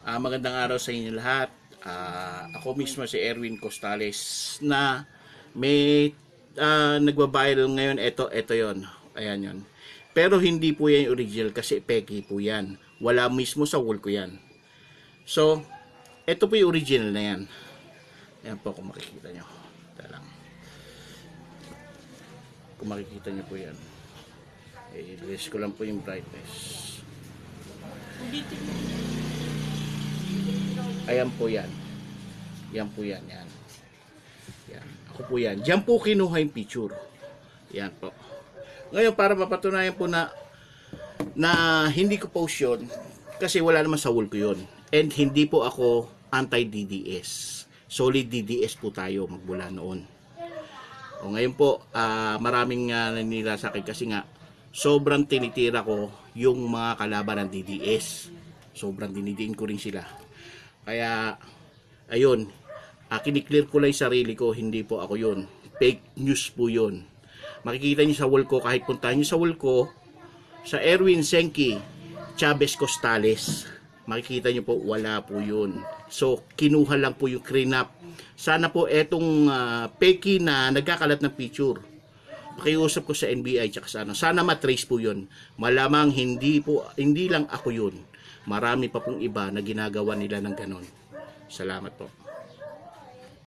Ah, magandang araw sa inyo lahat. Ah, ako mismo si Erwin Costales na may ah, nagbabiral ngayon. Ito, ito yon. Ayan yon. Pero hindi po yan yung original kasi peki po yan. Wala mismo sa wall ko yan. So, ito po yung original na yan. Ayan po kung makikita nyo. Ito lang. Kung makikita nyo po yan. I-release ko lang po yung brightness. Ayan po yan. Yan po yan. Yan. Yan. Ako po yan. Diyan po kinuha yung picture. Yan po. Ngayon, para mapatunayan po na na hindi ko post yun kasi wala naman sa wall ko yun. And hindi po ako anti-DDS. Solid DDS po tayo magmula noon. O ngayon po, ah, maraming uh, nanila sa akin kasi nga sobrang tinitira ko yung mga kalaban ng DDS. Sobrang dinidiin ko rin sila. Kaya, ayun, uh, kiniklear ko lang sarili ko, hindi po ako yun. Fake news po yun. Makikita niyo sa wall ko, kahit puntahan niyo sa wall ko, sa Erwin Senki, Chavez Costales, makikita niyo po, wala po yun. So, kinuha lang po yung cleanup. Sana po etong uh, peki na nagkakalat ng picture, pakiusap ko sa NBI tsaka sa ano, sana matrace po yun. Malamang hindi po, hindi lang ako yun. Marami pa pong iba na ginagawa nila ng ganon. Salamat po.